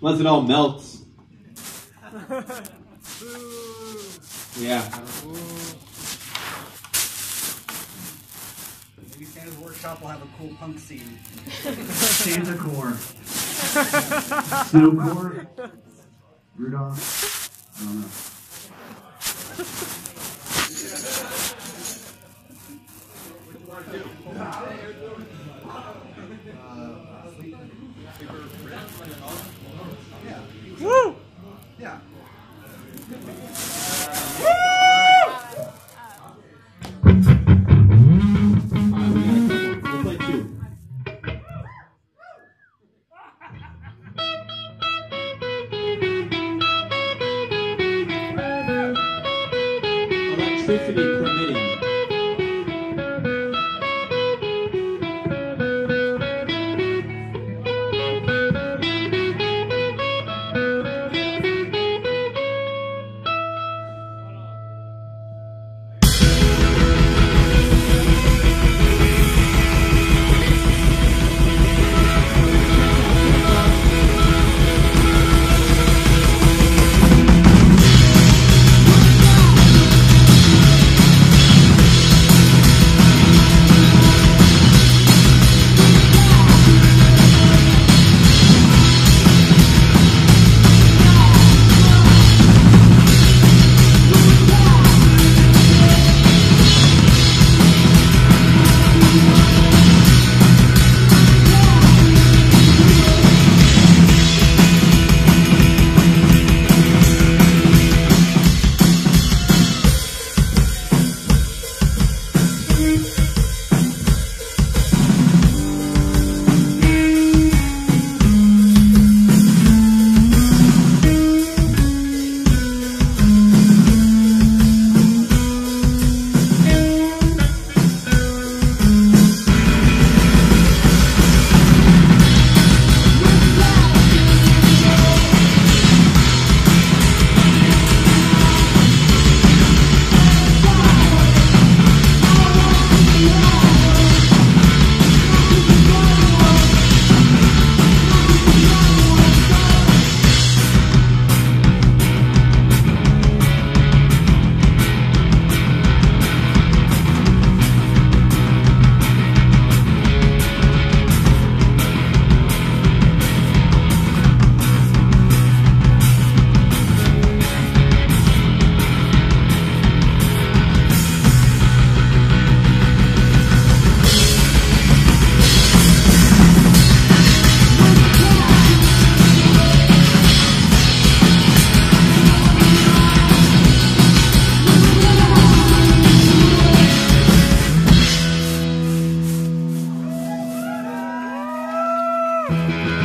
Unless it all melts. Yeah. Maybe Santa's workshop will have a cool punk scene. Santa core. Snow core. Rudolph. I don't know. Woo! Yeah. Electricity permitting. Want